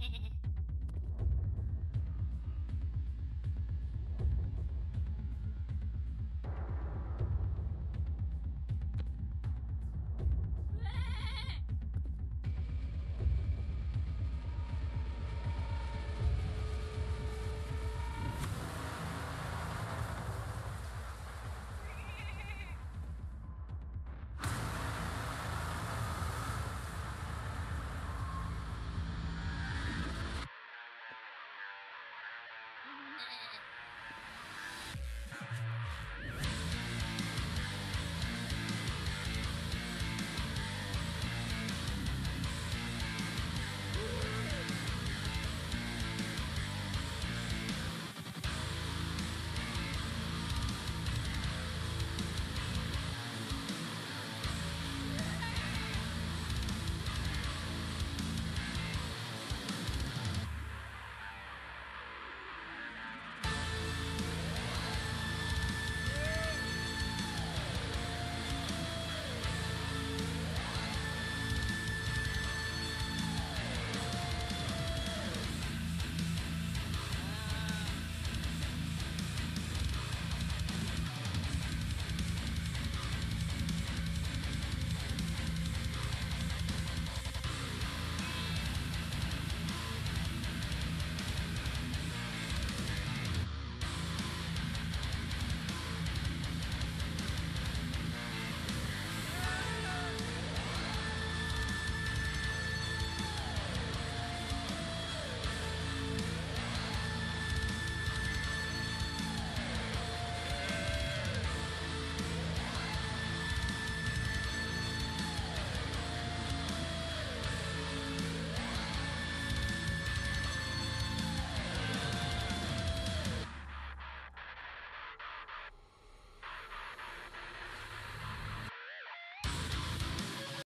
Hehehehe